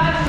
Ah!